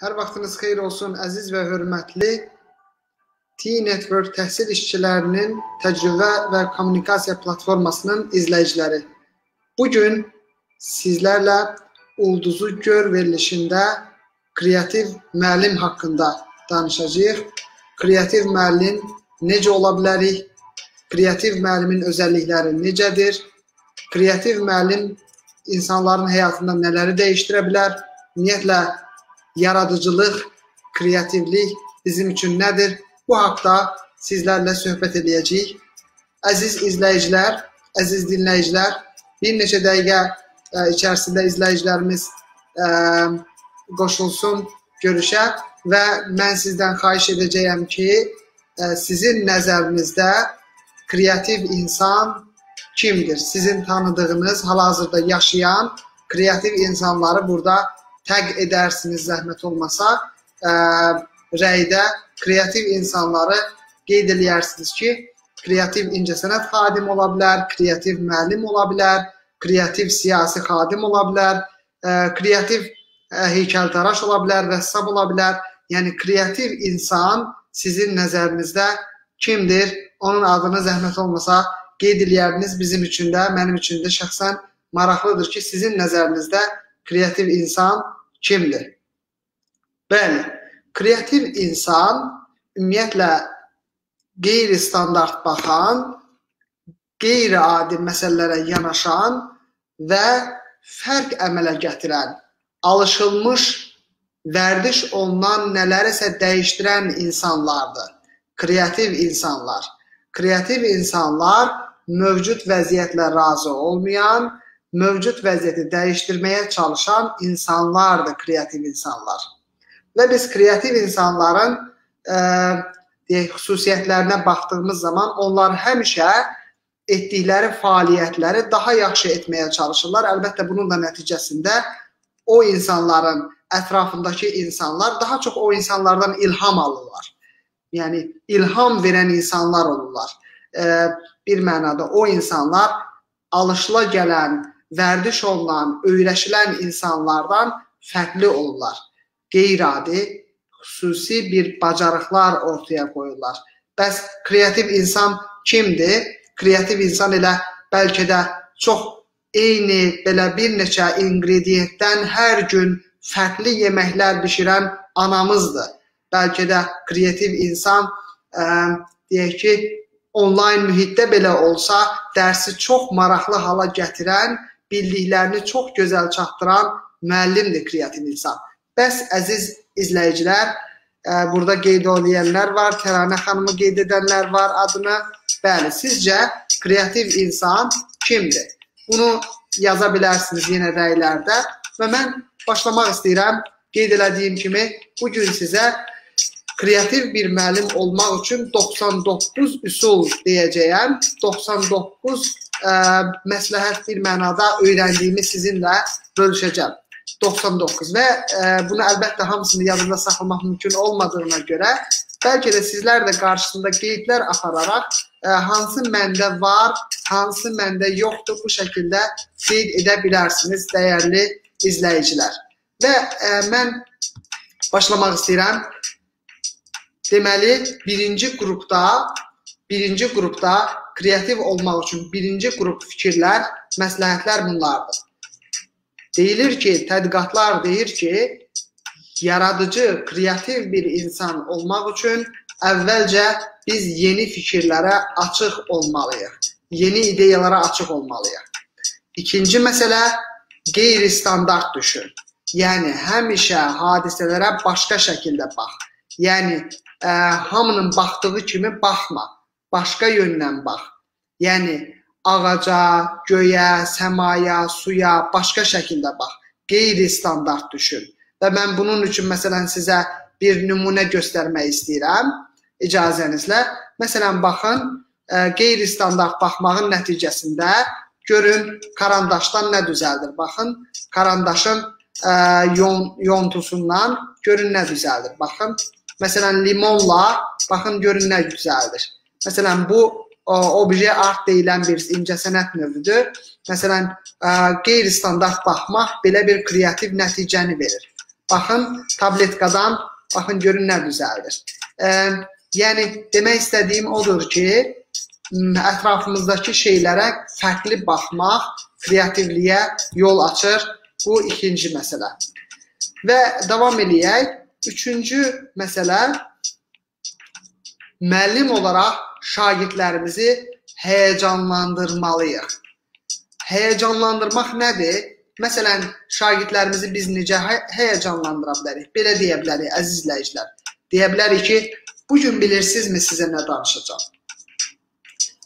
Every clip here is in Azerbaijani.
Hər vaxtınız xeyir olsun, əziz və hörmətli T-Network təhsil işçilərinin təcrübə və kommunikasiya platformasının izləyiciləri. Bu gün sizlərlə Ulduzu Gör verilişində kreativ müəllim haqqında danışacağıq. Kreativ müəllim necə ola bilərik? Kreativ müəllimin özəllikləri necədir? Kreativ müəllim insanların həyatında nələri dəyişdirə bilər? Ümumiyyətlə yaradıcılıq, kreativlik bizim üçün nədir? Bu haqqda sizlərlə söhbət edəcəyik. Əziz izləyicilər, əziz dinləyicilər, bir neçə dəqiqə ə, e, içərisində izləyicilərimiz ə, e, qoşulsun görüşə və mən sizdən xahiş edəcəyəm ki, ə, e, sizin nəzərinizdə kreativ insan kimdir? Sizin tanıdığınız, hal-hazırda yaşayan kreativ insanları burada təq edərsiniz zəhmət olmasa. Ə, rəydə kreativ insanları qeyd eləyərsiniz ki, kreativ incəsənət xadimi ola bilər, kreativ müəllim ola bilər, kreativ siyasi xadim ola bilər, ə, kreativ ə, heykəltaraş ola bilər, rəssam ola bilər. Yəni kreativ insan sizin nəzərinizdə kimdir? Onun adını zəhmət olmasa qeyd eləyərdiniz. Bizim üçün də, mənim üçün də şəxsən maraqlıdır ki, sizin nəzərinizdə kreativ insan kimdir? Bəli, kreativ insan ümumiyyətlə qeyri-standart baxan, qeyri-adi məsələlərə yanaşan və fərq əmələ gətirən, alışılmış vərdiş olunan nələrisə dəyişdirən insanlardır. Kreativ insanlar. Kreativ insanlar mövcud vəziyyətlə razı olmayan, mövcud vəziyyəti dəyişdirməyə çalışan insanlardır kreativ insanlar. Və biz kreativ insanların e, deyək xüsusiyyətlərinə baxdığımız zaman onlar həmişə etdikləri fəaliyyətləri daha yaxşı etməyə çalışırlar. Əlbəttə bunun da nəticəsində o insanların ətrafındakı insanlar daha çox o insanlardan ilham alırlar. Yəni ilham verən insanlar olurlar. E, bir mənada o insanlar alışla gələn vərdiş olunan, öyrəşilən insanlardan fərqli olurlar. Qeyri-adi, xüsusi bir bacarıqlar ortaya qoyurlar. Bəs kreativ insan kimdir? Kreativ insan elə bəlkə də çox eyni belə bir neçə ingrediyentdən hər gün fərqli yeməklər bişirən anamızdır. Bəlkə də kreativ insan ə, deyək ki, onlayn mühitdə belə olsa, dərsi çox maraqlı hala gətirən bildiklərini çox gözəl çatdıran müəllimdir kreativ insan. Bəs əziz izləyicilər, ə, e, burada qeyd edənlər var, Təranə xanımı qeyd edənlər var adını. Bəli, sizcə kreativ insan kimdir? Bunu yaza bilərsiniz yenə rəylərdə və mən başlamaq istəyirəm. Qeyd elədiyim kimi bu gün sizə kreativ bir müəllim olmaq üçün 99 üsul deyəcəyəm. 99 ə, məsləhət bir mənada öyrəndiyimi sizinlə bölüşəcəm. 99 və ə, bunu əlbəttə hamısını yadında saxlamaq mümkün olmadığına görə bəlkə də sizlər də qarşısında qeydlər apararaq ə, hansı məndə var, hansı məndə yoxdur bu şəkildə qeyd edə bilərsiniz dəyərli izləyicilər. Və ə, mən başlamaq istəyirəm. Deməli, birinci qrupda birinci qrupda kreativ olmaq üçün birinci qrup fikirlər, məsləhətlər bunlardır. Deyilir ki, tədqiqatlar deyir ki, yaradıcı, kreativ bir insan olmaq üçün əvvəlcə biz yeni fikirlərə açıq olmalıyıq. Yeni ideyalara açıq olmalıyıq. İkinci məsələ qeyri-standart düşün. Yəni həmişə hadisələrə başqa şəkildə bax. Yəni ə, hamının baxdığı kimi baxma başqa yöndən bax. Yəni ağaca, göyə, səmaya, suya başqa şəkildə bax. Qeyri-standart düşün. Və mən bunun üçün məsələn sizə bir nümunə göstərmək istəyirəm icazənizlə. Məsələn baxın, e, qeyri-standart baxmağın nəticəsində görün karandaşdan nə düzəldir. Baxın, karandaşın ə, e, yon, yontusundan görün nə düzəldir. Baxın, məsələn limonla baxın görün nə düzəldir. Məsələn, bu obje art deyilən bir incəsənət növüdür. Məsələn, qeyri-standart baxmaq belə bir kreativ nəticəni verir. Baxın tabletkadan baxın görün nə düzəldir. E, yəni demək istədiyim odur ki, ətrafımızdakı şeylərə fərqli baxmaq kreativliyə yol açır. Bu ikinci məsələ. Və davam eləyək. Üçüncü məsələ müəllim olaraq şagirdlərimizi həyəcanlandırmalıyıq. Həyəcanlandırmaq nədir? Məsələn, şagirdlərimizi biz necə həyəcanlandıra bilərik? Belə deyə bilərik, əziz izləyicilər. Deyə bilərik ki, bu gün bilirsinizmi sizə nə danışacağam?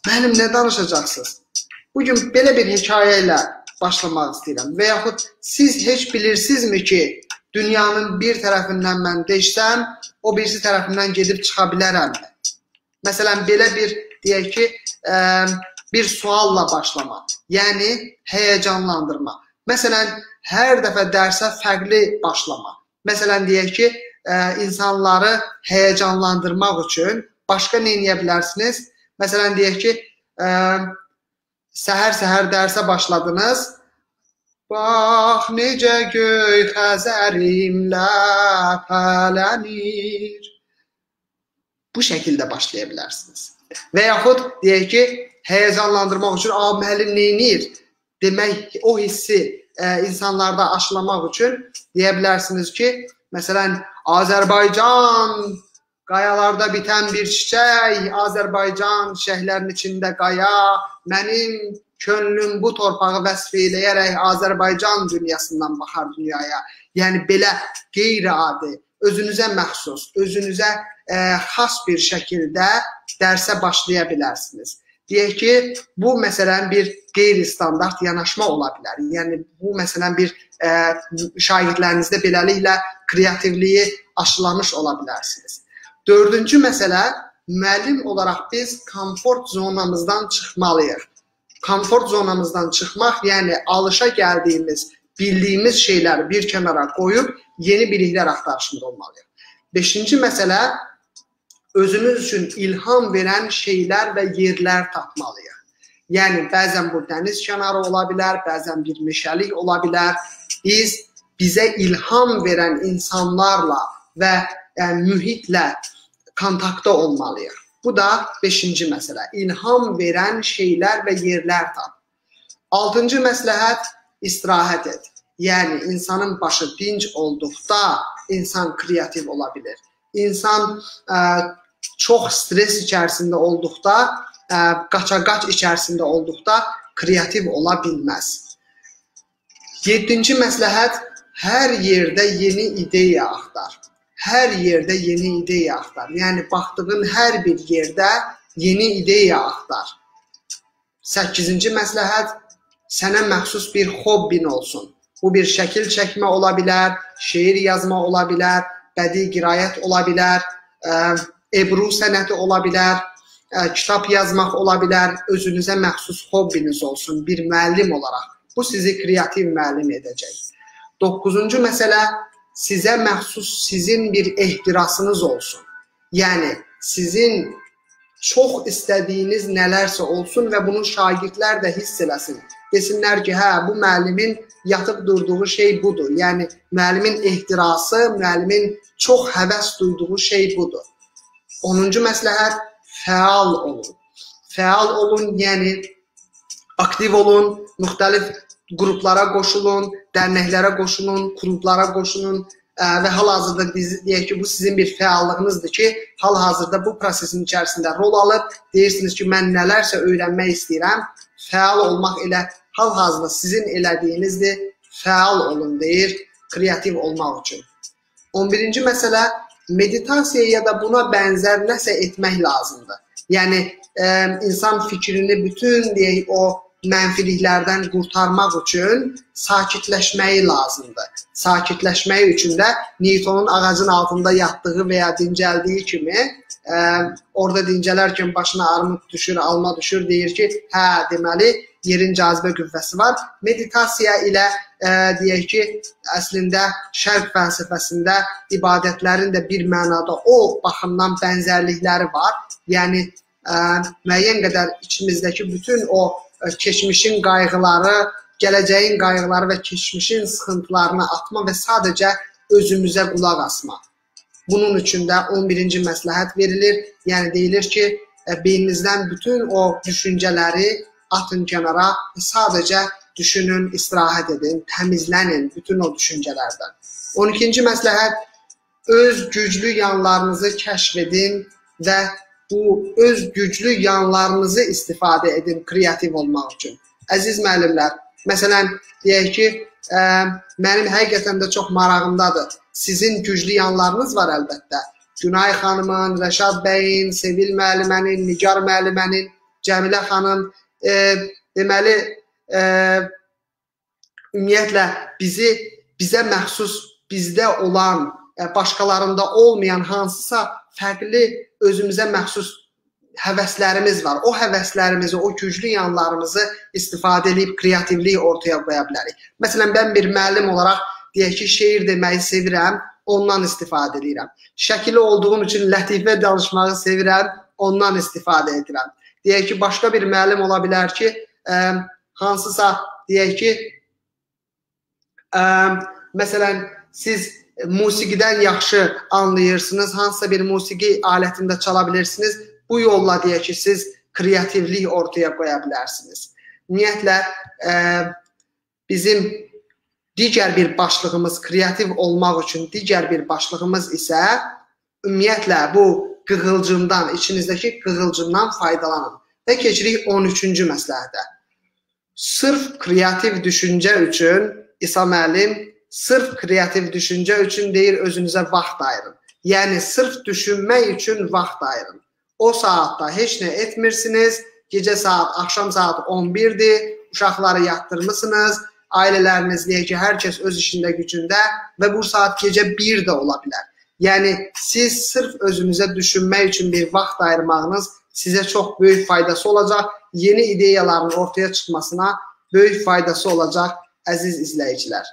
Mənim nə danışacaqsınız? Bu gün belə bir hekayə ilə başlamaq istəyirəm. Və yaxud siz heç bilirsinizmi ki, dünyanın bir tərəfindən mən deşsəm, o birisi tərəfindən gedib çıxa bilərəmmi? Məsələn, belə bir deyək ki, ə, bir sualla başlama, yəni həyəcanlandırma. Məsələn, hər dəfə dərsə fərqli başlama. Məsələn, deyək ki, ə, insanları həyəcanlandırmaq üçün başqa nə edə bilərsiniz? Məsələn, deyək ki, səhər-səhər dərsə başladınız. Bax necə göy xəzərimlə pələnir. Bu şəkildə başlaya bilərsiniz. Və yaxud deyək ki, həyəcanlandırmaq üçün, "A, müəllim nə edir?" demək, o hissi ə, e, insanlarda aşılamaq üçün deyə bilərsiniz ki, məsələn, Azərbaycan qayalarda bitən bir çiçək, Azərbaycan şəhərlərin içində qaya, mənim könlüm bu torpağı vəsf eləyərək Azərbaycan dünyasından baxar dünyaya. Yəni belə qeyri-adi, özünüzə məxsus, özünüzə ə, e, xas bir şəkildə dərsə başlaya bilərsiniz. Deyək ki, bu məsələn bir qeyri-standart yanaşma ola bilər. Yəni bu məsələn bir ə, e, şagirdlərinizdə beləliklə kreativliyi aşılamış ola bilərsiniz. Dördüncü məsələ müəllim olaraq biz komfort zonamızdan çıxmalıyıq. Komfort zonamızdan çıxmaq, yəni alışa gəldiyimiz, bildiyimiz şeyləri bir kənara qoyub yeni biliklər axtarışında olmalıyıq. Beşinci məsələ özümüz üçün ilham verən şeylər və yerlər tapmalıyıq. Yəni bəzən bu dəniz kənarı ola bilər, bəzən bir meşəlik ola bilər. Biz bizə ilham verən insanlarla və yəni mühitlə kontaktda olmalıyıq. Bu da 5-ci məsələ. İlham verən şeylər və yerlər tap. 6-cı məsləhət istirahət et. Yəni insanın başı dinc olduqda insan kreativ ola bilər. İnsan ə, çox stres içərisində olduqda, qaça-qaç içərisində olduqda kreativ ola bilməz. 7-ci məsləhət hər yerdə yeni ideya axtar. Hər yerdə yeni ideya axtar. Yəni baxdığın hər bir yerdə yeni ideya axtar. 8-ci məsləhət sənə məxsus bir hobbin olsun. Bu bir şəkil çəkmə ola bilər, şeir yazma ola bilər, bədii qiraət ola bilər, ə, ebru sənəti ola bilər, ə, kitab yazmaq ola bilər, özünüzə məxsus hobbiniz olsun bir müəllim olaraq. Bu sizi kreativ müəllim edəcək. 9-cu məsələ sizə məxsus sizin bir ehtirasınız olsun. Yəni sizin çox istədiyiniz nələrsə olsun və bunu şagirdlər də hiss eləsin. Desinlər ki, hə, bu müəllimin yatıb durduğu şey budur. Yəni müəllimin ehtirası, müəllimin çox həvəs duyduğu şey budur. 10-cu məsləhət fəal olun. Fəal olun, yəni aktiv olun, müxtəlif qruplara qoşulun, dərnəklərə qoşulun, klublara qoşulun və hal-hazırda deyək ki, bu sizin bir fəallığınızdır ki, hal-hazırda bu prosesin içərisində rol alıb deyirsiniz ki, mən nələrsə öyrənmək istəyirəm. Fəal olmaq elə hal-hazırda sizin elədiyinizdir. Fəal olun deyir, kreativ olmaq üçün. 11-ci məsələ meditasiya ya da buna bənzər nəsə etmək lazımdır. Yəni ə, insan fikrini bütün deyək o mənfiliklərdən qurtarmaq üçün sakitləşməyi lazımdır. Sakitləşmək üçün də Newtonun ağacın altında yatdığı və ya dincəldiyi kimi ə, orada dincələrkən başına armud düşür, alma düşür, deyir ki, hə, deməli yerin cazibə qüvvəsi var. Meditasiya ilə ə, e, deyək ki, əslində şərq fəlsəfəsində ibadətlərin də bir mənada o baxımdan bənzərlikləri var. Yəni ə, e, müəyyən qədər içimizdəki bütün o e, keçmişin qayğıları, gələcəyin qayğıları və keçmişin sıxıntılarını atma və sadəcə özümüzə qulaq asmaq. Bunun üçün də 11-ci məsləhət verilir. Yəni deyilir ki, e, beyninizdən bütün o düşüncələri atın kənara, sadəcə düşünün, istirahət edin, təmizlənin bütün o düşüncələrdən. 12-ci məsləhət öz güclü yanlarınızı kəşf edin və bu öz güclü yanlarınızı istifadə edin kreativ olmaq üçün. Əziz müəllimlər, məsələn, deyək ki, ə, mənim həqiqətən də çox marağımdadır. Sizin güclü yanlarınız var əlbəttə. Günay xanımın, Rəşad bəyin, Sevil müəllimənin, Nigar müəllimənin, Cəmilə xanım, e, deməli, e, ümumiyyətlə bizi bizə məxsus, bizdə olan, e, başqalarında olmayan hansısa fərqli özümüzə məxsus həvəslərimiz var. O həvəslərimizi, o güclü yanlarımızı istifadə edib kreativlik ortaya qoya bilərik. Məsələn, mən bir müəllim olaraq deyək ki, şeir deməyi sevirəm, ondan istifadə edirəm. Şəkili olduğum üçün lətifə danışmağı sevirəm, ondan istifadə edirəm. Deyək ki, başqa bir müəllim ola bilər ki, ə, hansısa deyək ki, ə, məsələn, siz musiqidən yaxşı anlayırsınız, hansısa bir musiqi alətində çala bilirsiniz. Bu yolla deyək ki, siz kreativlik ortaya qoya bilərsiniz. Ümumiyyətlə e, bizim digər bir başlığımız kreativ olmaq üçün digər bir başlığımız isə ümumiyyətlə bu qığılcımdan, içinizdəki qığılcımdan faydalanın. Və keçirik 13-cü məsləhətə. Sırf kreativ düşüncə üçün İsa müəllim sırf kreativ düşüncə üçün deyir özünüzə vaxt ayırın. Yəni sırf düşünmək üçün vaxt ayırın. O saatda heç nə etmirsiniz. Gecə saat, axşam saat 11-dir. Uşaqları yatdırmısınız. Ailələriniz deyək ki, hər öz işində, gücündə və bu saat gecə 1 də ola bilər. Yəni siz sırf özünüzə düşünmək üçün bir vaxt ayırmağınız sizə çox böyük faydası olacaq. Yeni ideyaların ortaya çıxmasına böyük faydası olacaq əziz izləyicilər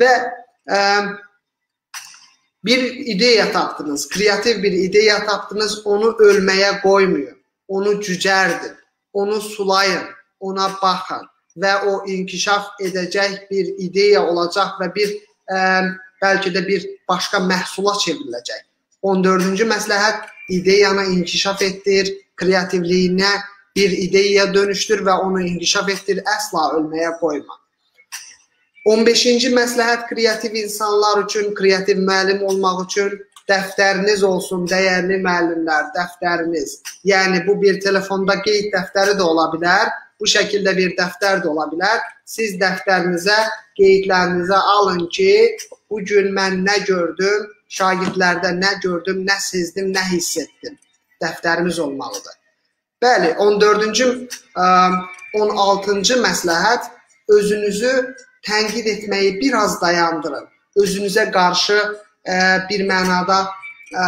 və ə, bir ideya tapdınız, kreativ bir ideya tapdınız, onu ölməyə qoymayın. Onu cücərdin, onu sulayın, ona baxın və o inkişaf edəcək bir ideya olacaq və bir ə, bəlkə də bir başqa məhsula çevriləcək. 14-cü məsləhət ideyanı inkişaf etdir, kreativliyinə bir ideyaya dönüşdür və onu inkişaf etdir, əsla ölməyə qoyma. 15-ci məsləhət kreativ insanlar üçün, kreativ müəllim olmaq üçün dəftəriniz olsun, dəyərli müəllimlər, dəftəriniz. Yəni bu bir telefonda qeyd dəftəri də ola bilər, bu şəkildə bir dəftər də ola bilər. Siz dəftərinizə qeydlərinizə alın ki, bu gün mən nə gördüm, şagirdlərdə nə gördüm, nə sezdim, nə hiss etdim. Dəftərimiz olmalıdır. Bəli, 14-cü 16-cı məsləhət özünüzü tənqid etməyi biraz dayandırın. Özünüzə qarşı ə, e, bir mənada ə, e,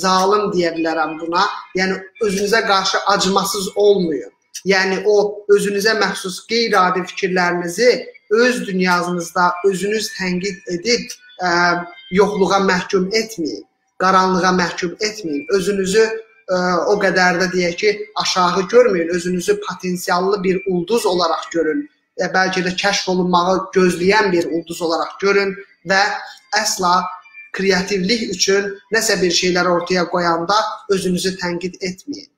zalım deyə bilərəm buna. Yəni özünüzə qarşı acımasız olmayın. Yəni o özünüzə məxsus qeyri-adi fikirlərinizi öz dünyasınızda özünüz tənqid edib ə, e, yoxluğa məhkum etməyin, qaranlığa məhkum etməyin. Özünüzü ə, o qədər də deyək ki, aşağı görməyin, özünüzü potensiallı bir ulduz olaraq görün bəlkə də kəşf olunmağı gözləyən bir ulduz olaraq görün və əsla kreativlik üçün nəsə bir şeylər ortaya qoyanda özünüzü tənqid etməyin.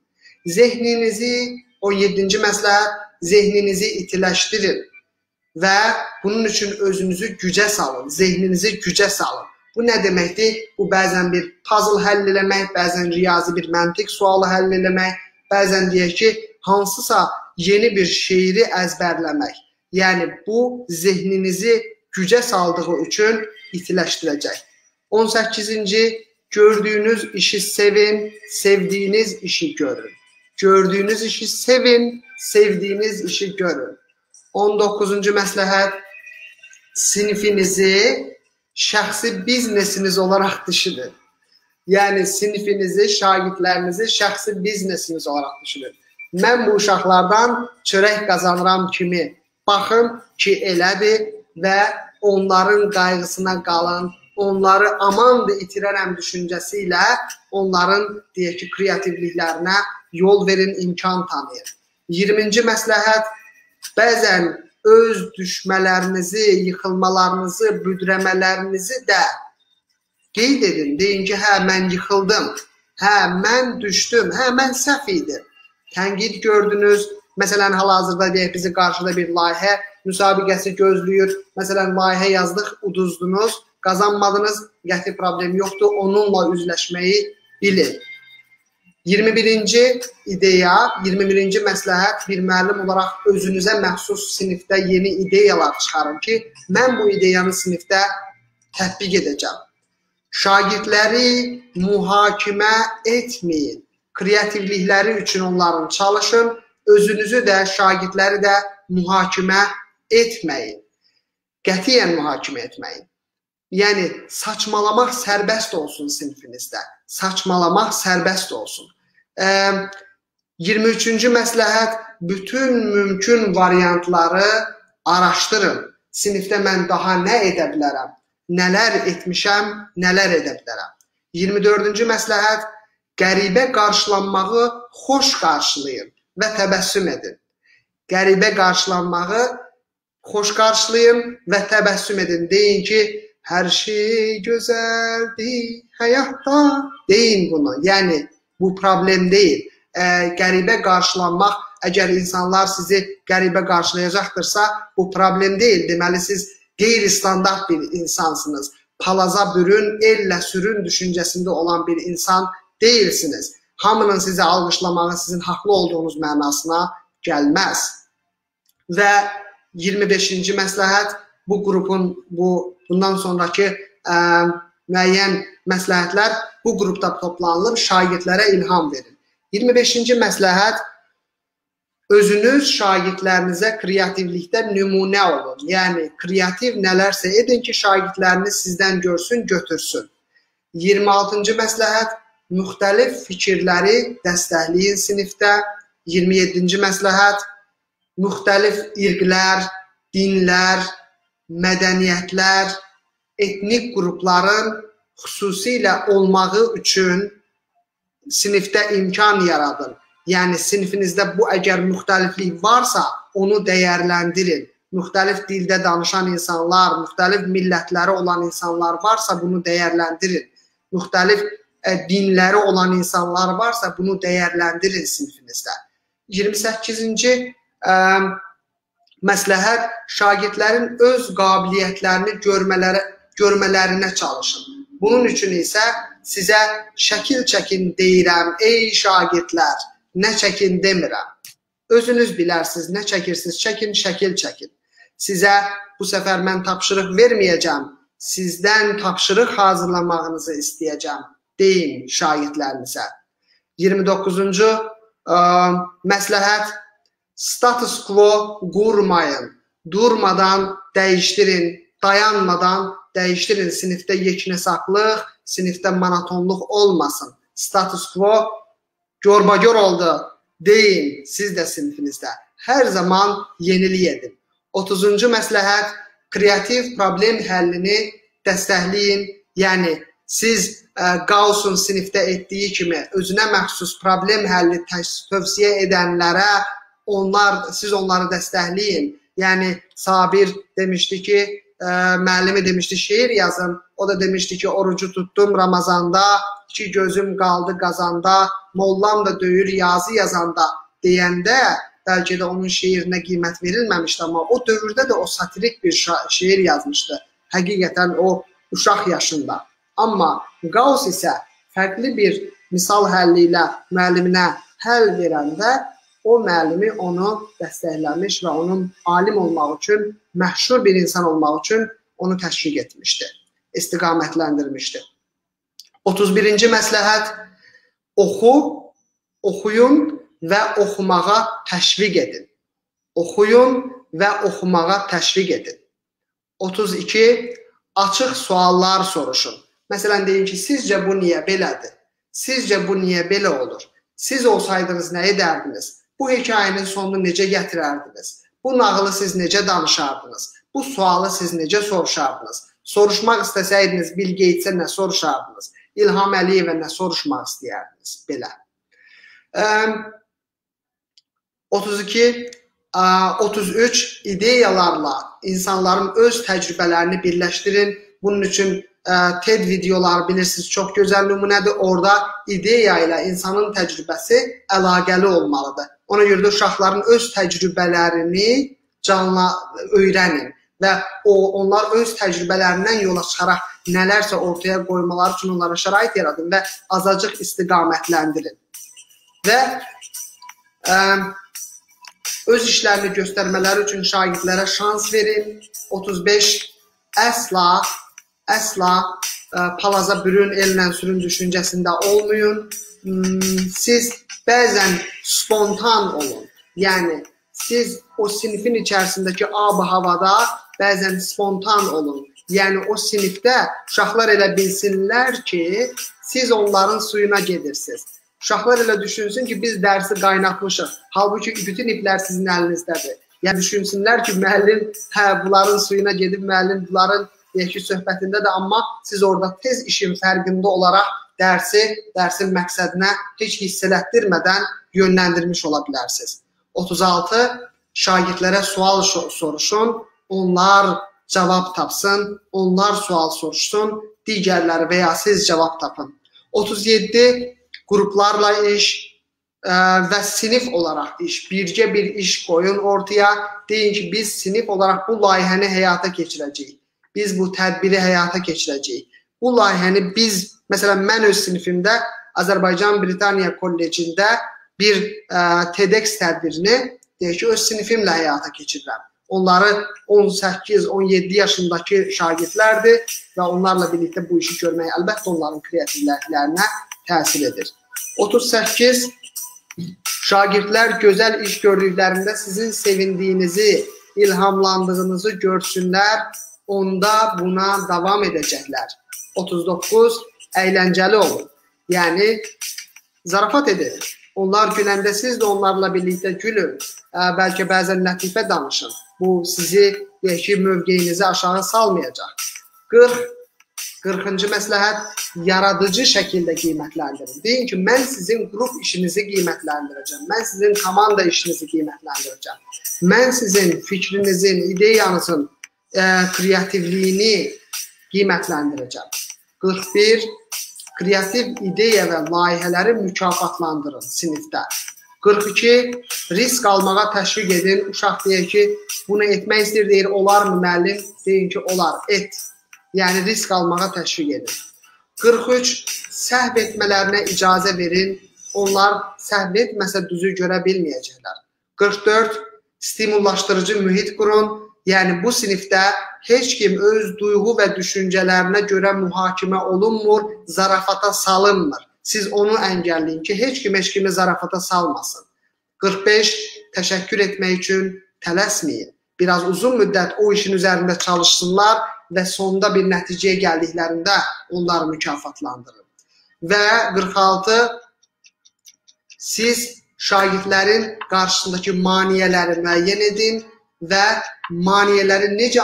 Zehninizi 17-ci məsləhət zehninizi itiləşdirin və bunun üçün özünüzü gücə salın, zehninizi gücə salın. Bu nə deməkdir? Bu bəzən bir puzzle həll eləmək, bəzən riyazi bir məntiq sualı həll eləmək, bəzən deyək ki, hansısa yeni bir şeiri əzbərləmək. Yəni bu zehninizi gücə saldığı üçün itiləşdirəcək. 18-ci gördüyünüz işi sevin, sevdiyiniz işi görün. Gördüyünüz işi sevin, sevdiyiniz işi görün. 19-cu məsləhət sinifinizi şəxsi biznesiniz olaraq düşünün. Yəni sinifinizi, şagirdlərinizi şəxsi biznesiniz olaraq düşünün. Mən bu uşaqlardan çörək qazanıram kimi Baxın ki, elədir və onların qayğısına qalan, onları amandır itirərəm düşüncəsi ilə onların deyək ki, kreativliklərinə yol verin, imkan tanıyın. 20-ci məsləhət bəzən öz düşmələrinizi, yıxılmalarınızı, büdrəmələrinizi də qeyd edin. Deyin ki, hə mən yıxıldım. Hə mən düşdüm. Hə mən səhv idim. Tənqid gördünüz. Məsələn, hal-hazırda deyək bizi qarşıda bir layihə müsabiqəsi gözləyir. Məsələn, layihə yazdıq, uduzdunuz, qazanmadınız, qəti problem yoxdur. Onunla üzləşməyi bilin. 21-ci ideya, 21-ci məsləhət bir müəllim olaraq özünüzə məxsus sinifdə yeni ideyalar çıxarın ki, mən bu ideyanı sinifdə tətbiq edəcəm. Şagirdləri mühakimə etməyin. Kreativlikləri üçün onların çalışın, özünüzü də, şagirdləri də mühakimə etməyin. Qətiyyən mühakimə etməyin. Yəni saçmalamaq sərbəst olsun sinfinizdə. Saçmalamaq sərbəst olsun. 23-cü məsləhət bütün mümkün variantları araşdırın. Sinifdə mən daha nə edə bilərəm? Nələr etmişəm, nələr edə bilərəm? 24-cü məsləhət qəribə qarşılanmağı xoş qarşılayın və təbəssüm edin. Qəribə qarşılanmağı xoş qarşılayın və təbəssüm edin. Deyin ki, hər şey gözəldir həyatda. Deyin bunu. Yəni bu problem deyil. E, qəribə qarşılanmaq, əgər insanlar sizi qəribə qarşılayacaqdırsa, bu problem deyil. Deməli siz qeyri-standart bir insansınız. Palaza bürün, ellə sürün düşüncəsində olan bir insan deyilsiniz. Hamının sizi alqışlamağı sizin haqlı olduğunuz mənasına gəlməz. Və 25-ci məsləhət bu qrupun bu bundan sonrakı ə, müəyyən məsləhətlər bu qrupda toplanılıb şagirdlərə ilham verin. 25-ci məsləhət özünüz şagirdlərinizə kreativlikdə nümunə olun. Yəni kreativ nələrsə edin ki, şagirdləriniz sizdən görsün, götürsün. 26-cı məsləhət müxtəlif fikirləri dəstəkləyin sinifdə. 27-ci məsləhət müxtəlif irqlər, dinlər, mədəniyyətlər, etnik qrupların xüsusilə olmağı üçün sinifdə imkan yaradın. Yəni sinifinizdə bu əgər müxtəliflik varsa, onu dəyərləndirin. Müxtəlif dildə danışan insanlar, müxtəlif millətləri olan insanlar varsa, bunu dəyərləndirin. Müxtəlif dinləri olan insanlar varsa, bunu dəyərləndirin sinifinizdə. 28-ci e, məsləhət şagirdlərin öz qabiliyyətlərini görmələri görmələrinə çalışın. Bunun üçün isə sizə şəkil çəkin deyirəm, ey şagirdlər, nə çəkin demirəm. Özünüz bilərsiniz, nə çəkirsiniz, çəkin, şəkil çəkin. Sizə bu səfər mən tapşırıq verməyəcəm, sizdən tapşırıq hazırlamağınızı istəyəcəm, deyin şagirdlərinizə. 29-cu ə, məsləhət status quo qurmayın. Durmadan dəyişdirin, dayanmadan dəyişdirin. Sinifdə yeknəsaqlıq, sinifdə monotonluq olmasın. Status quo görbagör oldu. Deyin siz də sinifinizdə. Hər zaman yenilik edin. 30-cu məsləhət kreativ problem həllini dəstəkləyin. Yəni siz e, Qaussun sinifdə etdiyi kimi özünə məxsus problem həlli tövsiyə edənlərə onlar siz onları dəstəkləyin. Yəni Sabir demişdi ki, ə, müəllimi demişdi şeir yazın. O da demişdi ki orucu tutdum Ramazanda, iki gözüm qaldı qazanda, mollam da döyür yazı yazanda deyəndə bəlkə də onun şeirinə qiymət verilməmişdi, amma o dövrdə də o satirik bir şeir yazmışdı. Həqiqətən o uşaq yaşında. Amma Qaus isə fərqli bir misal həlli ilə müəlliminə həll verəndə o müəllimi onu dəstəkləmiş və onun alim olmaq üçün, məşhur bir insan olmaq üçün onu təşviq etmişdi, istiqamətləndirmişdi. 31-ci məsləhət oxu, oxuyun və oxumağa təşviq edin. Oxuyun və oxumağa təşviq edin. 32 açıq suallar soruşun. Məsələn deyin ki, sizcə bu niyə belədir? Sizcə bu niyə belə olur? Siz olsaydınız nə edərdiniz? Bu hekayənin sonunu necə gətirərdiniz? Bu nağılı siz necə danışardınız? Bu sualı siz necə soruşardınız? Soruşmaq istəsəydiniz Bill Gates-ə nə soruşardınız? İlham Əliyevə nə soruşmaq istəyərdiniz? Belə. 32 33 ideyalarla insanların öz təcrübələrini birləşdirin. Bunun üçün TED videoları bilirsiniz çox gözəl nümunədir. Orada ideya ilə insanın təcrübəsi əlaqəli olmalıdır. Ona görə də uşaqların öz təcrübələrini canla öyrənin və o onlar öz təcrübələrindən yola çıxaraq nələrsə ortaya qoymaları üçün onlara şərait yaradın və azacıq istiqamətləndirin. Və ə, öz işlərini göstərmələri üçün şagirdlərə şans verin. 35 əsla əsla ə, e, palaza bürün, ellə sürün düşüncəsində olmayın. Hmm, siz bəzən spontan olun. Yəni siz o sinifin içərisindəki ab-havada bəzən spontan olun. Yəni o sinifdə uşaqlar elə bilsinlər ki, siz onların suyuna gedirsiniz. Uşaqlar elə düşünsün ki, biz dərsi qaynatmışıq. Halbuki bütün iplər sizin əlinizdədir. Yəni düşünsünlər ki, müəllim hə bunların suyuna gedib müəllim bunların deyək ki, söhbətindədir, amma siz orada tez işin fərqində olaraq dərsi, dərsin məqsədinə heç hiss elətdirmədən yönləndirmiş ola bilərsiniz. 36 şagirdlərə sual soruşun, onlar cavab tapsın, onlar sual soruşsun, digərləri və ya siz cavab tapın. 37 qruplarla iş ə, və sinif olaraq iş, bircə bir iş qoyun ortaya. Deyin ki, biz sinif olaraq bu layihəni həyata keçirəcəyik biz bu tədbiri həyata keçirəcəyik. Bu layihəni biz, məsələn, mən öz sinifimdə Azərbaycan Britaniya Kollecində bir ə, TEDx tədbirini deyək ki, öz sinifimlə həyata keçirirəm. Onları 18-17 yaşındakı şagirdlərdir və onlarla birlikdə bu işi görmək əlbəttə onların kreativliklərinə təsir edir. 38 şagirdlər gözəl iş gördüklərində sizin sevindiyinizi, ilhamlandığınızı görsünlər onda buna davam edəcəklər. 39 əyləncəli olun. Yəni zarafat edin. Onlar güləndə siz də onlarla birlikdə gülün. Bəlkə bəzən lətifə danışın. Bu sizi deyək ki, mövqeyinizi aşağı salmayacaq. 40 40-cı məsləhət yaradıcı şəkildə qiymətləndirin. Deyin ki, mən sizin qrup işinizi qiymətləndirəcəm. Mən sizin komanda işinizi qiymətləndirəcəm. Mən sizin fikrinizin, ideyanızın ə, kreativliyini qiymətləndirəcəm. 41 kreativ ideya və layihələri mükafatlandırın sinifdə. 42 risk almağa təşviq edin. Uşaq deyir ki, bunu etmək istəyir, deyir, olarmı müəllim? Deyin ki, olar, et. Yəni risk almağa təşviq edin. 43 səhv etmələrinə icazə verin. Onlar səhv etməsə düzü görə bilməyəcəklər. 44 stimullaşdırıcı mühit qurun Yəni bu sinifdə heç kim öz duyğu və düşüncələrinə görə mühakimə olunmur, zarafata salınmır. Siz onu əngəlləyin ki, heç kim heç kimi zarafata salmasın. 45 təşəkkür etmək üçün tələsməyin. Biraz uzun müddət o işin üzərində çalışsınlar və sonda bir nəticəyə gəldiklərində onları mükafatlandırın. Və 46 siz şagirdlərin qarşısındakı maneələri müəyyən edin və maneələri necə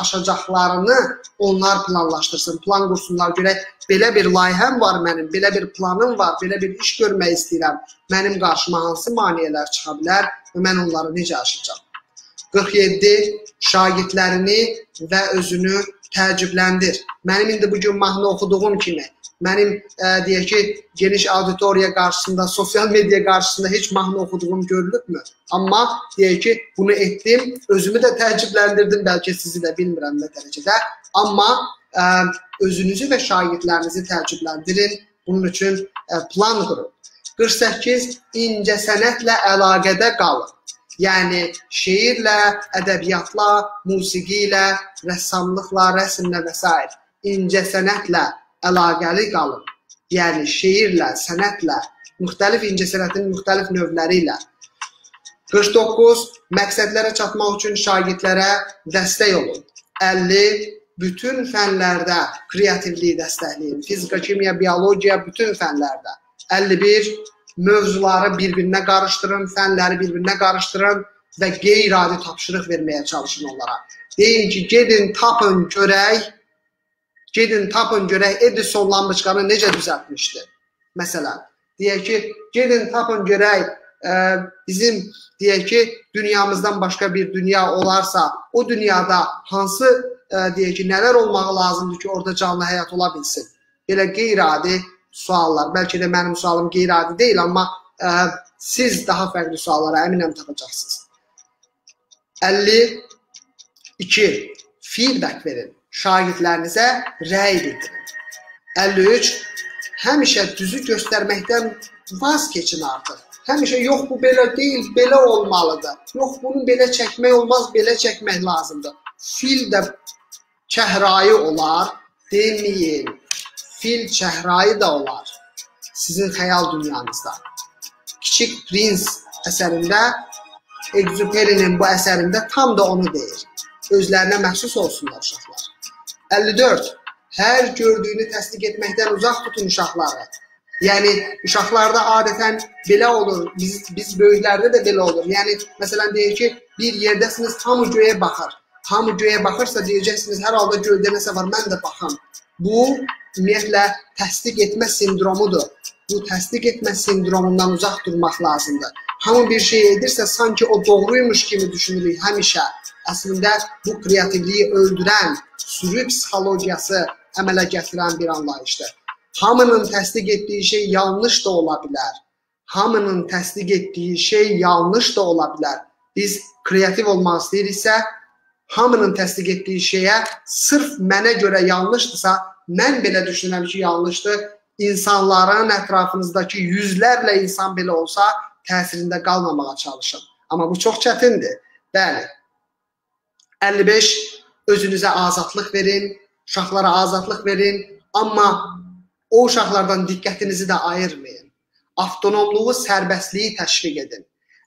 aşacaqlarını onlar planlaşdırsın, plan qursunlar. Görək, belə bir layihəm var mənim, belə bir planım var, belə bir iş görmək istəyirəm. Mənim qarşıma hansı maneələr çıxa bilər və mən onları necə aşacağam? 47 şagirdlərini və özünü təəccübləndir. Mənim indi bu gün mahnı oxuduğum kimi mənim ə, e, deyək ki, geniş auditoriya qarşısında, sosial media qarşısında heç mahnı oxuduğum görülübmü? Amma deyək ki, bunu etdim, özümü də təəccübləndirdim, bəlkə sizi də bilmirəm nə dərəcədə. Amma ə, e, özünüzü və şagirdlərinizi təəccübləndirin. Bunun üçün ə, e, plan qurun. 48 incəsənətlə əlaqədə qalın. Yəni şeirlə, ədəbiyyatla, musiqi ilə, rəssamlıqla, rəsmlə və s. incəsənətlə əlaqəli qalın. Yəni şeirlə, sənətlə, müxtəlif incəsənətin müxtəlif növləri ilə 49 məqsədlərə çatmaq üçün şagirdlərə dəstək olun. 50 bütün fənlərdə kreativliyi dəstəkləyin. Fizika, kimya, biologiya bütün fənlərdə. 51 mövzuları bir-birinə qarışdırın, fənləri bir-birinə qarışdırın və qeyri-adi tapşırıq verməyə çalışın onlara. Deyin ki, gedin, tapın, görək Gedin tapın görək Edison lampoçkanı necə düzəltmişdi. Məsələn, deyək ki, gedin tapın görək ə, bizim deyək ki, dünyamızdan başqa bir dünya olarsa, o dünyada hansı ə, deyək ki, nələr olmağı lazımdır ki, orada canlı həyat ola bilsin? Belə qeyri-adi suallar. Bəlkə də mənim sualım qeyri-adi deyil, amma ə, siz daha fərqli suallara əminəm tapacaqsınız. 52. Feedback verin. Şagirdlərinizə rəy bildirin. 53. Həmişə düzü göstərməkdən vaz keçin artıq. Həmişə yox bu belə deyil, belə olmalıdır. Yox bunu belə çəkmək olmaz, belə çəkmək lazımdır. Fil də çəhrayı olar, deməyin. Fil çəhrayı da olar. Sizin xəyal dünyanızda. Kiçik Prins əsərində Exupery'nin bu əsərində tam da onu deyir. Özlərinə məxsus olsunlar uşaqlar. 54. Hər gördüyünü təsdiq etməkdən uzaq tutun uşaqları. Yəni uşaqlarda adətən belə olur. Biz biz böyüklərdə də belə olur. Yəni məsələn deyir ki, bir yerdəsiniz, hamı göyə baxır. Hamı göyə baxırsa deyəcəksiniz, hər halda göydə nəsə var, mən də baxım. Bu ümumiyyətlə təsdiq etmə sindromudur. Bu təsdiq etmə sindromundan uzaq durmaq lazımdır. Hamı bir şey edirsə sanki o doğruymuş kimi düşünürük həmişə. Əslində bu kreativliyi öldürən sürü psixologiyası əmələ gətirən bir anlayışdır. Hamının təsdiq etdiyi şey yanlış da ola bilər. Hamının təsdiq etdiyi şey yanlış da ola bilər. Biz kreativ olmaq istəyiriksə, hamının təsdiq etdiyi şeyə sırf mənə görə yanlışdırsa, mən belə düşünürəm ki, yanlışdır. İnsanların ətrafınızdakı yüzlərlə insan belə olsa, təsirində qalmamağa çalışın. Amma bu çox çətindir. Bəli. 55 özünüzə azadlıq verin, Uşaqlara azadlıq verin, amma o uşaqlardan diqqətinizi də ayırmayın. Avtonomluğu, sərbəstliyi təşviq edin.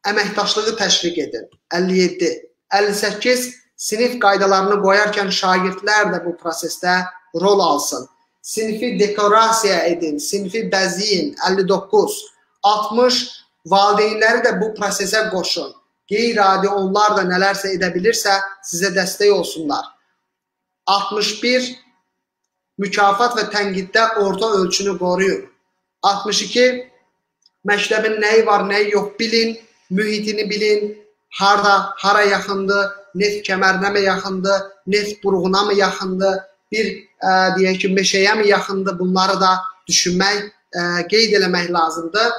Əməkdaşlığı təşviq edin. 57. 58 sinif qaydalarını qoyarkən şagirdlər də bu prosesdə rol alsın. Sinfi dekorasiya edin, sinfi bəzəyin. 59. 60 valideynləri də bu prosesə qoşun. Qeyri-adi onlar da nələrsə edə bilirsə, sizə dəstək olsunlar. 61 mükafat və tənqiddə orta ölçünü qoruyun. 62 məktəbin nəyi var, nəyi yox bilin, mühitini bilin, harda, hara yaxındır, neft kəmərinə mi yaxındır, neft buruğuna mı yaxındır, bir ə, deyək ki, meşəyə mi yaxındır, bunları da düşünmək, ə, qeyd eləmək lazımdır.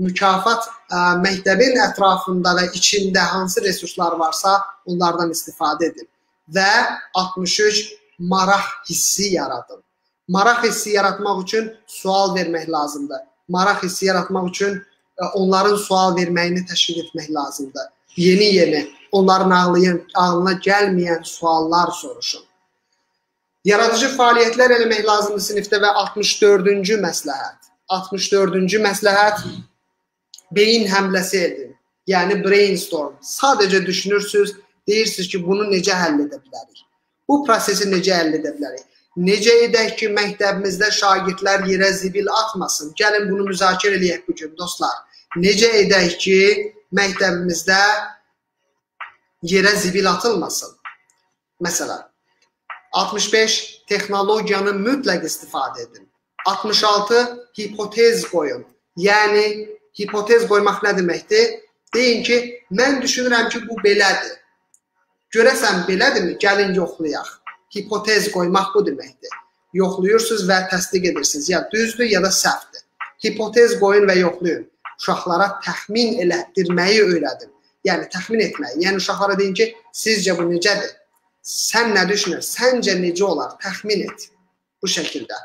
Mükafat ə, məktəbin ətrafında və içində hansı resurslar varsa, onlardan istifadə edin və 63 maraq hissi yaradın. Maraq hissi yaratmaq üçün sual vermək lazımdır. Maraq hissi yaratmaq üçün e, onların sual verməyini təşviq etmək lazımdır. Yeni-yeni onların ağlayan, ağlına gəlməyən suallar soruşun. Yaradıcı fəaliyyətlər eləmək lazımdır sinifdə və 64-cü məsləhət. 64-cü məsləhət beyin həmləsi edin. Yəni brainstorm. Sadəcə düşünürsüz, deyirsiniz ki, bunu necə həll edə bilərik? Bu prosesi necə həll edə bilərik? Necə edək ki, məktəbimizdə şagirdlər yerə zibil atmasın? Gəlin bunu müzakirə eləyək bu dostlar. Necə edək ki, məktəbimizdə yerə zibil atılmasın? Məsələn, 65 texnologiyanı mütləq istifadə edin. 66 hipotez qoyun. Yəni hipotez qoymaq nə deməkdir? Deyin ki, mən düşünürəm ki, bu belədir. Görəsən belədirmi? Gəlin yoxlayaq. Hipotez qoymaq bu deməkdir. Yoxluyursunuz və təsdiq edirsiniz. Ya düzdür, ya da səhvdir. Hipotez qoyun və yoxlayın. Uşaqlara təxmin elətdirməyi öyrədin. Yəni təxmin etməyi. Yəni uşaqlara deyin ki, sizcə bu necədir? Sən nə düşünürsən? Səncə necə olar? Təxmin et. Bu şəkildə.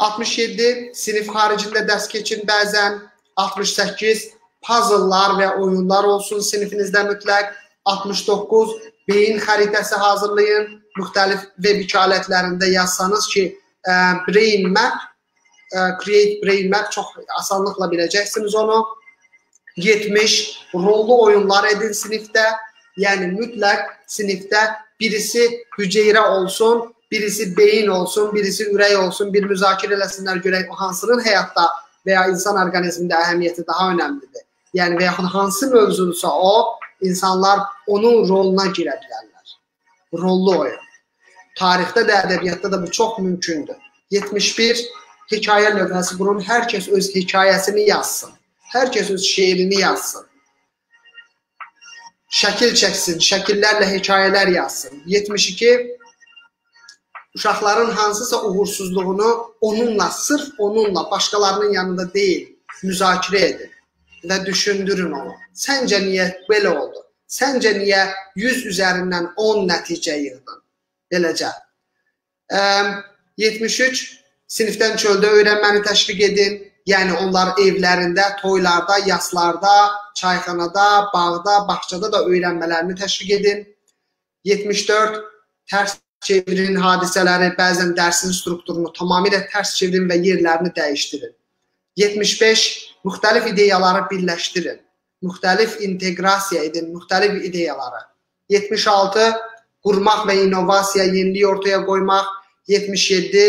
67 sinif xaricində dərs keçin bəzən. 68 puzzle'lar və oyunlar olsun sinifinizdə mütləq. 69 beyin xəritəsi hazırlayın. Müxtəlif veb alətlərində yazsanız ki, ə, brain map, ə, create brain map çox asanlıqla biləcəksiniz onu. 70 rollu oyunlar edin sinifdə. Yəni mütləq sinifdə birisi hüceyrə olsun, birisi beyin olsun, birisi ürək olsun, bir müzakirə eləsinlər görək hansının həyatda və ya insan orqanizmində əhəmiyyəti daha önəmlidir yəni və yaxud hansı mövzudursa o, insanlar onun roluna girə bilərlər. Rollu oyun. Tarixdə də, ədəbiyyatda da bu çox mümkündür. 71 hekayə lövhəsi qurun, hər kəs öz hekayəsini yazsın. Hər kəs öz şeirini yazsın. Şəkil çəksin, şəkillərlə hekayələr yazsın. 72 uşaqların hansısa uğursuzluğunu onunla, sırf onunla, başqalarının yanında deyil, müzakirə edin və düşündürün onu. Səncə niyə belə oldu? Səncə niyə 100 üzərindən 10 nəticə yığdın? Beləcə. 73 sinifdən çöldə öyrənməni təşviq edin. Yəni onlar evlərində, toylarda, yaslarda, çayxanada, bağda, bağçada da öyrənmələrini təşviq edin. 74 tərs çevirin hadisələri, bəzən dərsin strukturunu tamamilə tərs çevirin və yerlərini dəyişdirin. 75 müxtəlif ideyaları birləşdirin. Müxtəlif inteqrasiya edin müxtəlif ideyaları. 76 qurmaq və innovasiya, yenilik ortaya qoymaq. 77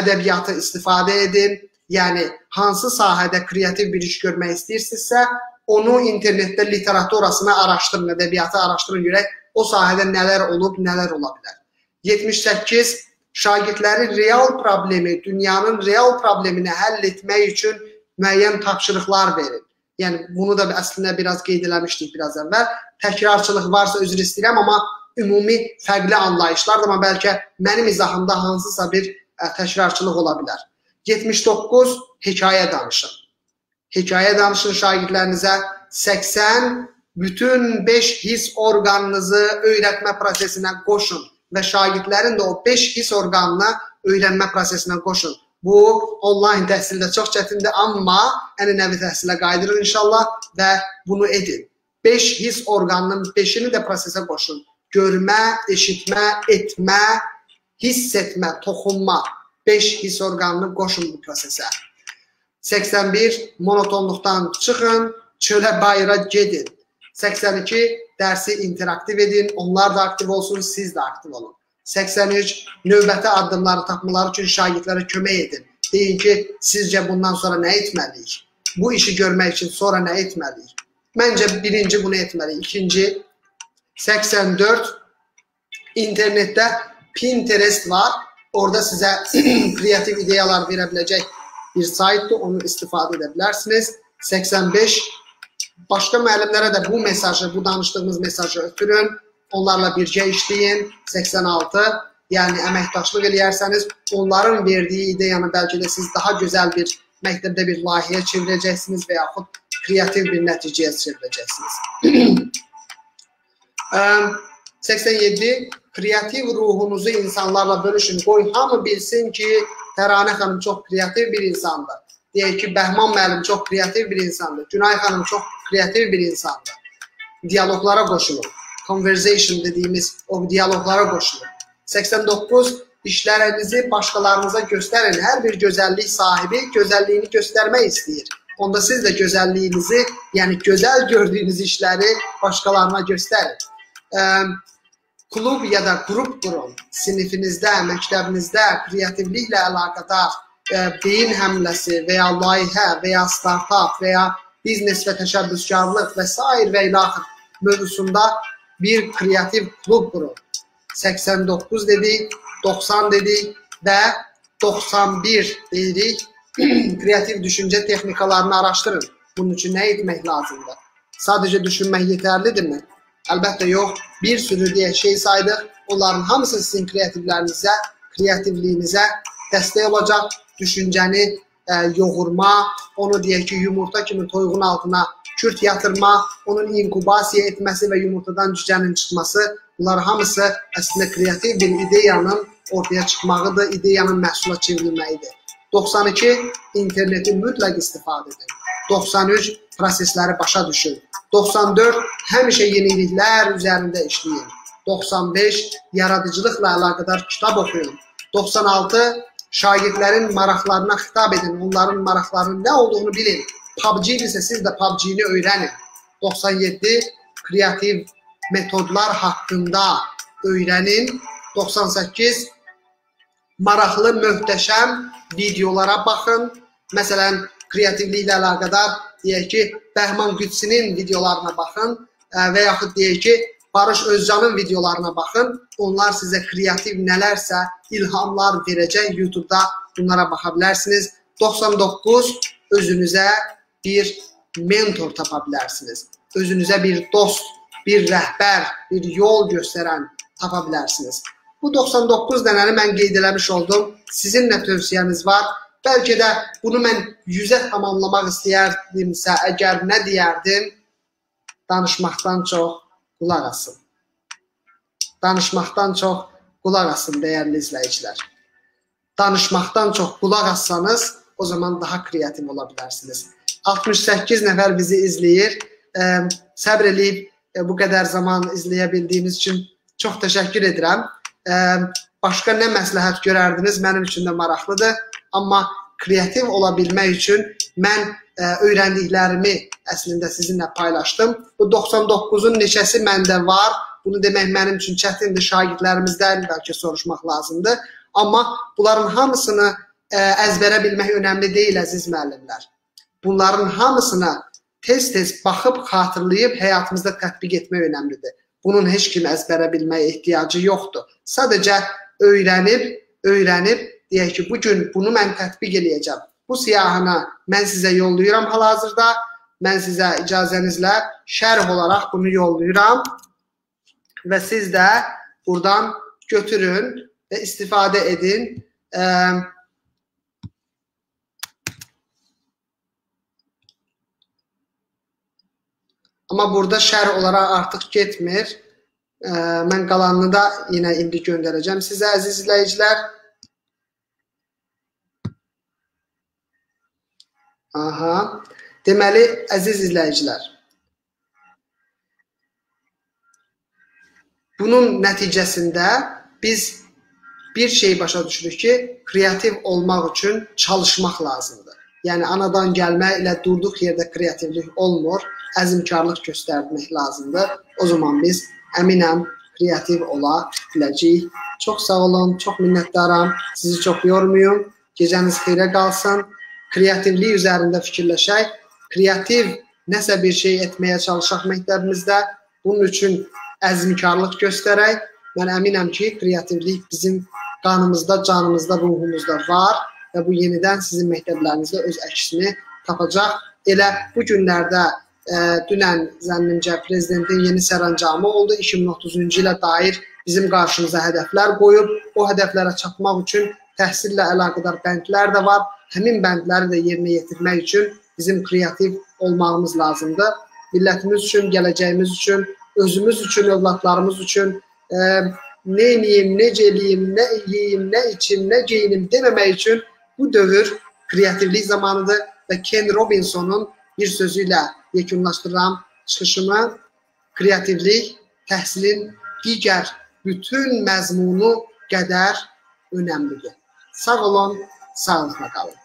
ədəbiyyatı istifadə edin. Yəni hansı sahədə kreativ bir iş görmək istəyirsinizsə, onu internetdə literaturasını araşdırın, ədəbiyyatı araşdırın görək o sahədə nələr olub, nələr ola bilər. 78 şagirdlərin real problemi, dünyanın real problemini həll etmək üçün müəyyən tapşırıqlar verin. Yəni bunu da əslində biraz qeyd eləmişdik biraz əvvəl. Təkrarçılıq varsa üzr istəyirəm, amma ümumi fərqli anlayışlar da amma bəlkə mənim izahımda hansısa bir ə, təkrarçılıq ola bilər. 79 hekayə danışın. Hekayə danışın şagirdlərinizə 80 bütün 5 his orqanınızı öyrətmə prosesinə qoşun və şagirdlərin də o 5 his orqanına öyrənmə prosesinə qoşun. Bu onlayn təhsildə çox çətindir, amma ənənəvi təhsilə qayıdırıq inşallah və bunu edin. 5 his orqanının 5-ini də prosesə qoşun. Görmə, eşitmə, etmə, hiss etmə, toxunma. 5 his orqanını qoşun bu prosesə. 81 monotonluqdan çıxın, çölə bayıra gedin. 82 dərsi interaktiv edin, onlar da aktiv olsun, siz də aktiv olun. 83 növbəti addımları tapmaları üçün şagirdlərə kömək edin. Deyin ki, sizcə bundan sonra nə etməliyik? Bu işi görmək üçün sonra nə etməliyik? Məncə birinci bunu etməliyik. İkinci 84 internetdə Pinterest var. Orada sizə kreativ ideyalar verə biləcək bir saytdır. Onu istifadə edə bilərsiniz. 85 başqa müəllimlərə də bu mesajı, bu danışdığımız mesajı ötürün. Onlarla birgə işləyin. 86 yəni əməkdaşlıq eləyərsəniz, onların verdiyi ideyanı bəlkə də siz daha gözəl bir məktəbdə bir layihəyə çevirəcəksiniz və yaxud kreativ bir nəticəyə çevirəcəksiniz. 87 kreativ ruhunuzu insanlarla bölüşün. Qoy hamı bilsin ki, Təranə xanım çox kreativ bir insandır. Deyək ki, Bəhman müəllim çox kreativ bir insandır. Günay xanım çox kreativ bir insandır. Diyaloglara qoşulun. Conversation dediyimiz o diyaloglara qoşulun. 89 işlərinizi başqalarınıza göstərin. Hər bir gözəllik sahibi gözəlliyini göstərmək istəyir. Onda siz də gözəlliyinizi, yəni gözəl gördüyünüz işləri başqalarına göstərin. Ə, klub ya da qrup qurun. Sinifinizdə, məktəbinizdə kreativliklə əlaqədar beyin həmləsi və ya layihə və ya startap və ya biznes və təşəbbüskarlıq və s. və ilaxır mövzusunda bir kreativ klub qurun. 89 dedik, 90 dedik və 91 deyirik. kreativ düşüncə texnikalarını araşdırın. Bunun üçün nə etmək lazımdır? Sadəcə düşünmək yetərlidirmi? Əlbəttə yox. Bir sürü deyək şey saydıq. Onların hamısı sizin kreativlərinizə, kreativliyinizə dəstək olacaq. Düşüncəni ə, yoğurma, onu deyək ki, yumurta kimi toyuğun altına kürt yatırma, onun inkubasiya etməsi və yumurtadan cücənin çıxması, bunlar hamısı əslində kreativ bir ideyanın ortaya çıxmağıdır, ideyanın məhsula çevrilməyidir. 92 interneti mütləq istifadə edin. 93 prosesləri başa düşün. 94 həmişə yeniliklər üzərində işləyin. 95 yaradıcılıqla əlaqədar kitab oxuyun. 96 şagirdlərin maraqlarına xitab edin, onların maraqlarının nə olduğunu bilin. PUBG isə siz də PUBG-ni öyrənin. 97 kreativ metodlar haqqında öyrənin. 98 maraqlı, möhtəşəm videolara baxın. Məsələn, kreativliklə əlaqədar deyək ki, Bəhman Qüdsinin videolarına baxın və yaxud deyək ki, Barış Özcanın videolarına baxın. Onlar sizə kreativ nələrsə ilhamlar verəcək. YouTube-da bunlara baxa bilərsiniz. 99 özünüzə bir mentor tapa bilərsiniz. Özünüzə bir dost, bir rəhbər, bir yol göstərən tapa bilərsiniz. Bu 99 dənəni mən qeyd eləmiş oldum. Sizin nə tövsiyəniz var? Bəlkə də bunu mən 100-ə tamamlamaq istəyərdimsə, əgər nə deyərdim? Danışmaqdan çox qulaq asın. Danışmaqdan çox qulaq asın dəyərli izləyicilər. Danışmaqdan çox qulaq assanız, o zaman daha kreativ ola bilərsiniz. 68 nəfər bizi izləyir. Ə, səbr eləyib ə, bu qədər zaman izləyə bildiyiniz üçün çox təşəkkür edirəm. Ə, başqa nə məsləhət görərdiniz? Mənim üçün də maraqlıdır. Amma kreativ ola bilmək üçün mən ə, öyrəndiklərimi əslində sizinlə paylaşdım. Bu 99-un neçəsi məndə var? Bunu demək mənim üçün çətindir. Şagirdlərimizdən bəlkə soruşmaq lazımdır. Amma bunların hamısını ə, əzbərə bilmək önəmli deyil əziz müəllimlər. Bunların hamısına tez-tez baxıb xatırlayıb həyatımızda tətbiq etmək önəmlidir. Bunun heç kim əzbərə bilməyə ehtiyacı yoxdur. Sadəcə öyrənib, öyrənib deyək ki, bu gün bunu mən tətbiq eləyəcəm. Bu siyahını mən sizə yollayıram hal-hazırda. Mən sizə icazənizlə şərh olaraq bunu yollayıram və siz də buradan götürün və istifadə edin. Amma burada şərh olaraq artıq getmir. Mən qalanını da yenə indi göndərəcəm sizə əziz izləyicilər. Aha. Deməli, əziz izləyicilər, bunun nəticəsində biz bir şey başa düşürük ki, kreativ olmaq üçün çalışmaq lazımdır. Yəni anadan gəlmə ilə durduq yerdə kreativlik olmur, əzmkarlıq göstərmək lazımdır. O zaman biz əminəm kreativ ola biləcəyik. Çox sağ olun, çox minnətdaram. Sizi çox yormayım. Gecəniz xeyrə qalsın. Kreativlik üzərində fikirləşək kreativ nəsə bir şey etməyə çalışaq məktəbimizdə. Bunun üçün əzmkarlıq göstərək. Mən əminəm ki, kreativlik bizim qanımızda, canımızda, ruhumuzda var və bu yenidən sizin məktəblərinizdə öz əksini tapacaq. Elə bu günlərdə ə, e, dünən zənnimcə prezidentin yeni sərəncamı oldu. 2030-cu ilə dair bizim qarşımıza hədəflər qoyub. O hədəflərə çatmaq üçün təhsillə əlaqədar bəndlər də var. Həmin bəndləri də yerinə yetirmək üçün bizim kreativ olmağımız lazımdır. Millətimiz üçün, gələcəyimiz üçün, özümüz üçün, övladlarımız üçün e, nə edeyim, necə eləyim, nə yeyim, nə içim, nə geyinim deməmək üçün bu dövr kreativlik zamanıdır və Ken Robinsonun bir sözü ilə yekunlaşdırıram çıxışımı. Kreativlik təhsilin digər bütün məzmunu qədər önəmlidir. Sağ olun, sağlıqla qalın.